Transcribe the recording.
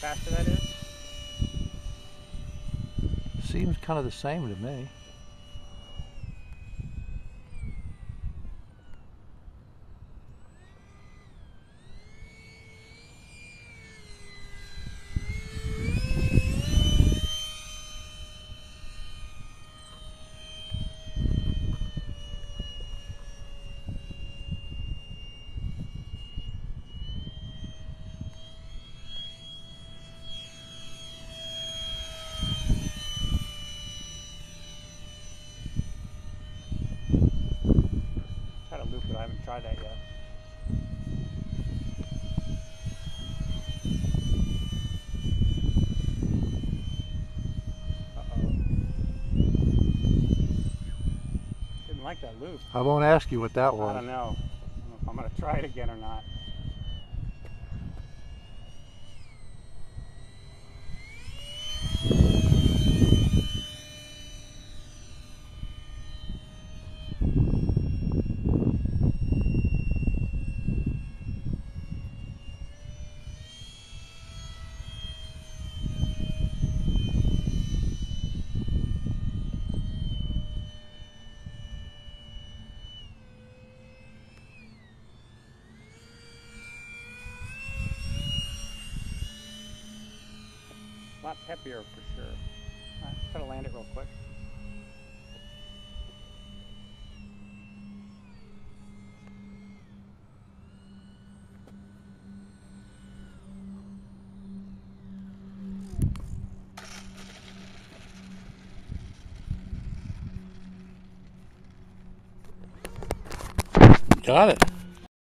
pasture that is? Seems kind of the same to me. I haven't tried that yet. Uh-oh. Didn't like that loop. I won't ask you what that I was. don't know. I don't know if I'm gonna try it again or not. Lot peppier for sure. Uh, try to land it real quick. Got it.